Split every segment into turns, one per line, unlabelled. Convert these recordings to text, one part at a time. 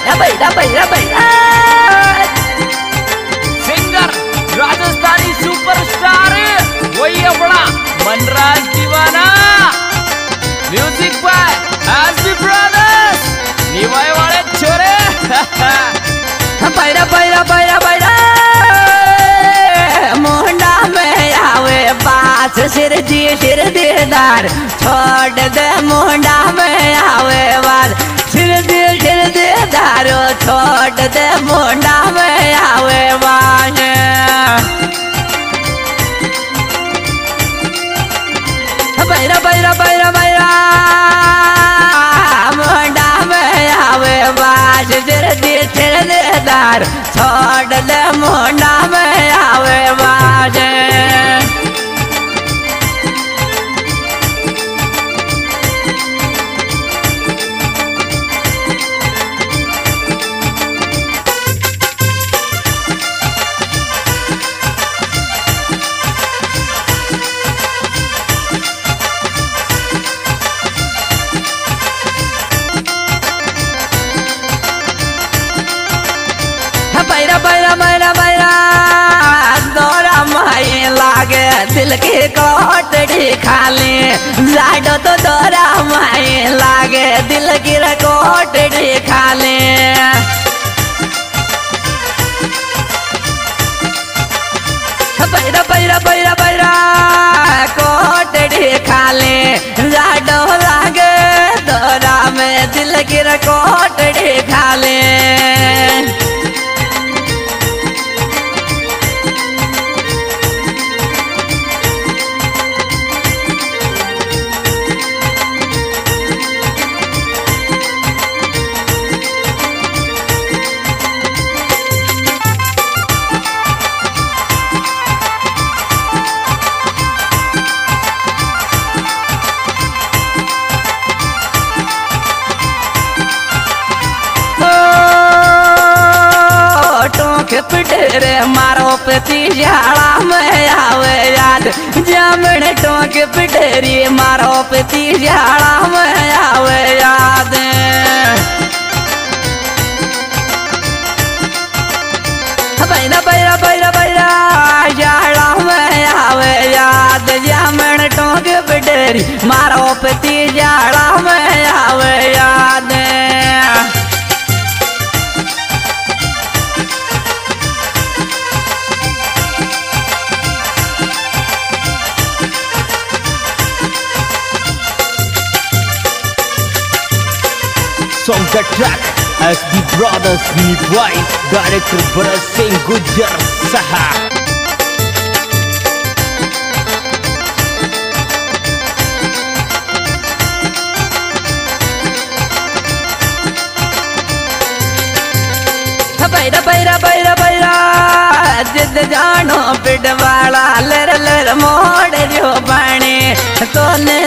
बैरा बैरा बैरा
singer Rajasthani superstar वही अपना Manraj Deewana. Music by SB brothers निवाय वाले छोरे
बैरा बैरा बैरा बैरा मुंडा में आवे बास सिर जी सिर दीदार। छोड़ दे मुंडा। छोड़ दे मुंडा में आवे बास बैरा बैरा बैरा बैरा, मुंडा में आवे बास सिर दी सिर दीदार छोड़ दे के कोटड़ी खाली जाडो तो दौरा माई लागे, दिल की कोटड़ी खाली बैरा बैरा बैरा बैरा कोटड़ी खाली जाडो लागे, दौरा में दिल की कोटड़ी खाली झाड़ा में आवे याद जामण टोक पिटेरी मारो पति झाड़ा में आवे याद बैरा बैरा बैरा बैरा झाड़ा में आवे याद जामण टोक पिटेरी मारो पति झाड़ा में
SB Brothers Niwai Director Bharat Singh Gujar Saha
जानो पिडवाला लर लर मोड़ जो पानी तोने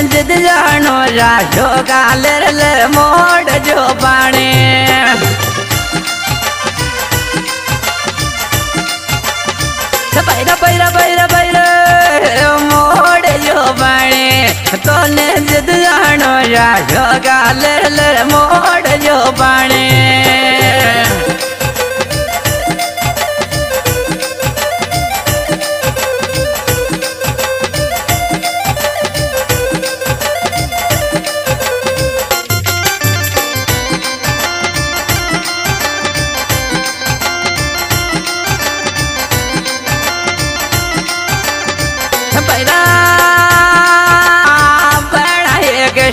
जानो राशो का लर लर मोड़ जो पानी बैरा बैरा बैरा बैरा, मोड़ जो पानी तोने जिद जानो जा का लर ले मोड़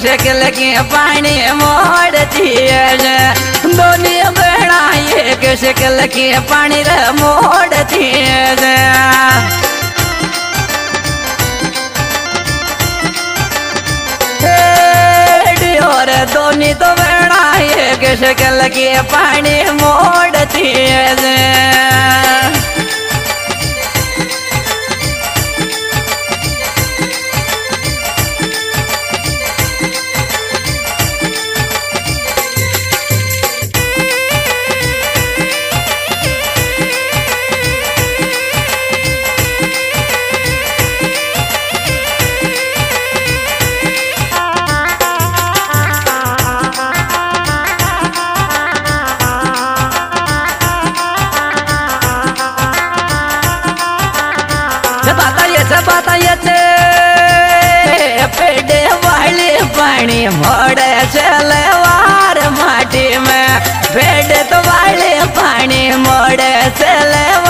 शक्ल के पानी मोड़ दिए दोनों बड़ा एक शक्ल के पानी रे मोड़ दिए और दोनों तो बड़ा एक शक्ल के पानी मोड़ दिए पानी मोड़े चलवार माटी में भेड़ तो वाले पानी मोड़े चलवार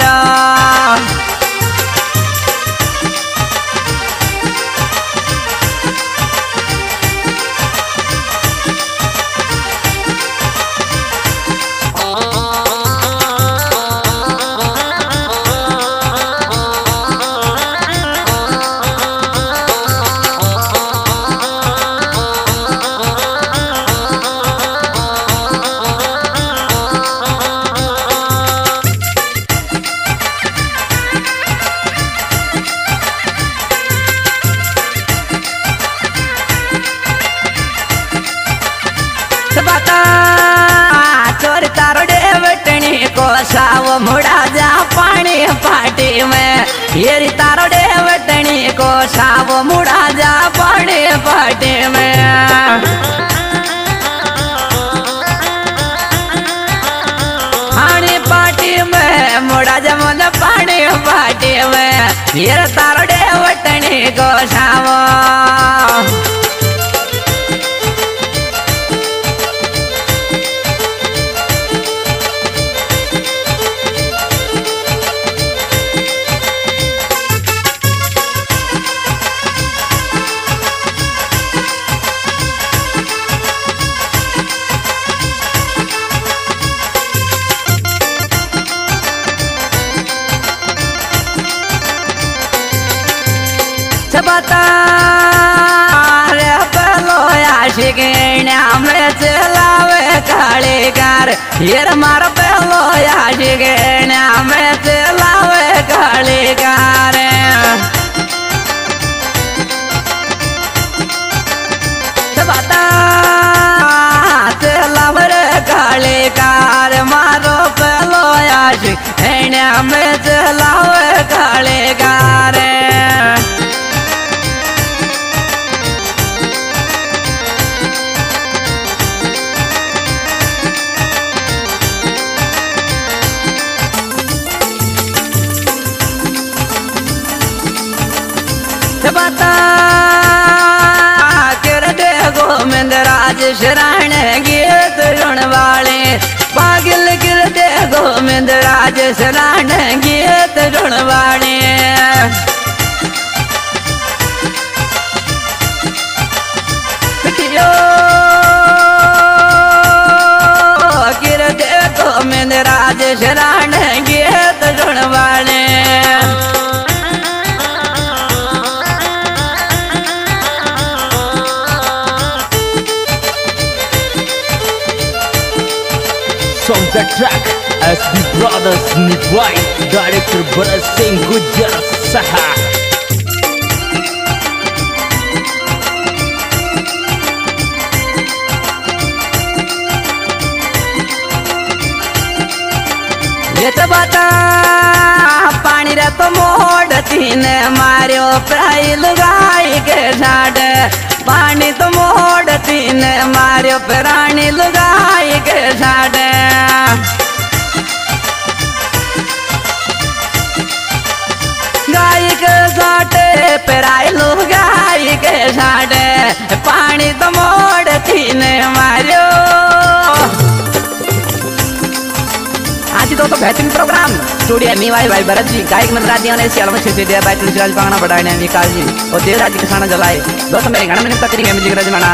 येरी तारो डेवटनी को साव मुड़ा जा पड़े पाटे में। पानी पाटी में, मुड़ा जा मन पानी पाटी में। तारो को साव। आशिकिण्या में चलावे काळे कार येर मार पलो आशिकिण्या में चलावे काळे कार छबता चलावे कार मारो पलो आशिकिण्या में चलावे कार ਗੋਲ ਰਾਜ ਸ਼ਰਣ ਗੀਤ ਰੁਣ ਵਾਲੇ। ਪਾਗਲ ਗਿਰਦੇ ਗੋਮਿੰਦ ਰਾਜ ਸ਼ਰਣ ਗੀਤ ਰੁਣ
ਵਾਲੇ। Track SB Brothers Nivai Director Bharat Singh Gujar Saha
तो बता पानी रे तो मोड़ तीन मारियो प्राई लुगाई के झाड़ पानी तो मोड़ तीन मारियो प्राणी पेराई लुगाई के झाड़े, पानी तो मोड़ थी ने मारियो आज तो तो बेहतरीन प्रोग्राम। स्टूडियो मी भाई भाई भरत जी, गायक नटराज जी ने सियाल में छिपे दिया भाई तुलसीराज पांगना बढ़ाने विकास जी और देवराज किसान जलाए। दोस्तों, मेरे गाना में तकरी है म्यूज़िक रजमाना